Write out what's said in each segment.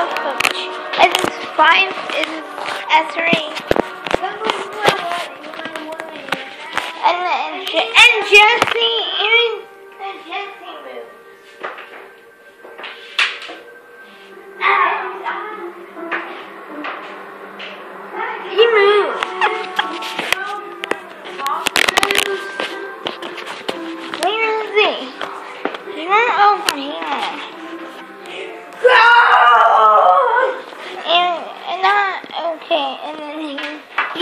health coach. is fine. Three. And, and, and Jesse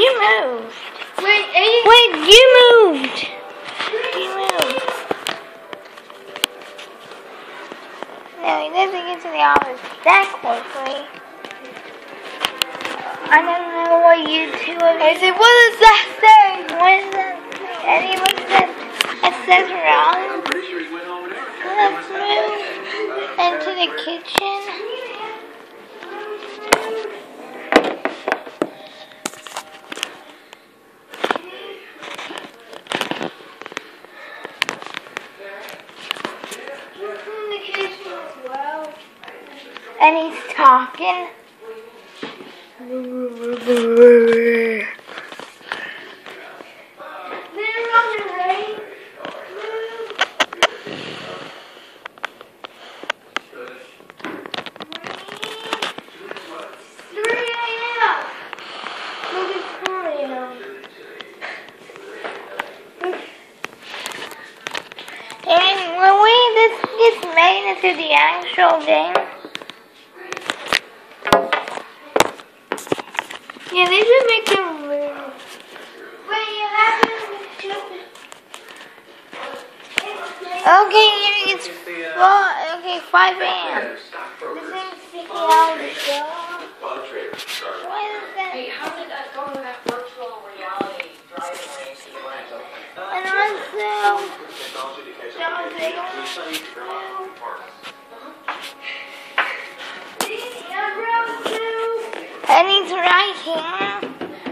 you moved. Wait, Aiden. Wait, you moved. You moved. No, he doesn't get to the office that quickly. I don't know what you two are. I said, what does that say? What is that? And he looks at it says wrong. pretty sure he went home and everything. Let's move into the kitchen. In the kitchen as well. And he's talking. And when we this gets made into the actual game, Yeah, they should make them move. Wait, you have to. okay, it's well, okay, 5 a.m. Stock The brokers. thing sticking out of the door. Bond traders. Sorry. What is that? Hey, how did that go in that virtual reality driving range that you went to? And also, Technology to catch Don't up. they- We study to grow up parts. And he's right here.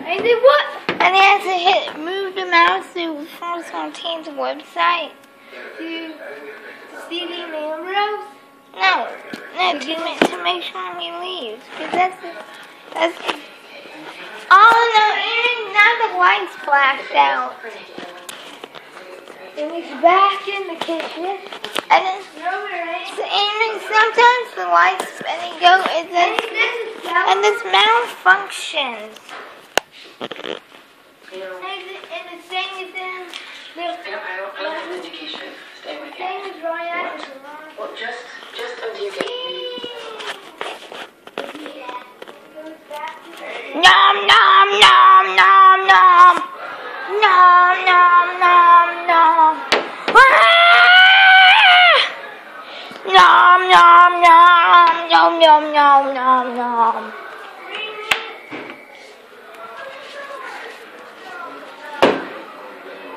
I did what? And he has to hit move the mouse to force on Team's website. To see the Ambrose? No, no, to make, to make sure we leaves. Because that's, the- that's, the- oh no, Aaron, now the lights flashed out. And he's back in the kitchen. And then, No, right? so Aaron, sometimes the lights, and they go, and then, and this malfunctions. You And the thing is in the I I don't, I don't education. Stay with you. thing is right at the line. Well, just, just until you get. Yeah. Goes back to the Nom nom nom nom nom. Nom nom nom nom. Ah! Nom nom nom nom nom nom nom nom.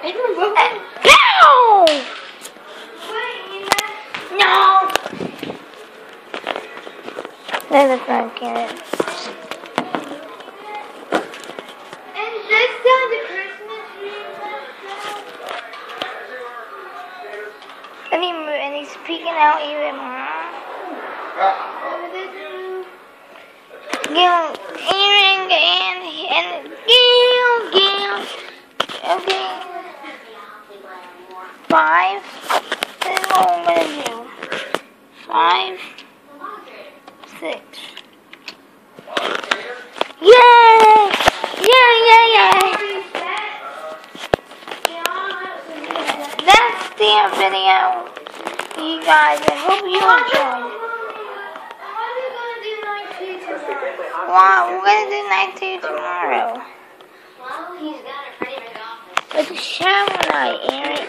I don't. No! Wait, No! There's a front carrot. And this time the Christmas tree And, he, and he's peeking out even more. Gil, Aaron, and, and Gil, Gil. Okay. Five. Is what I'm gonna do. Five. Six. Yay! Yeah, yeah, yeah. That's the video, you guys. I hope you enjoyed. Wow, we're gonna do night two tomorrow. Well, he's got a pretty big office. It's a shower night, Aaron.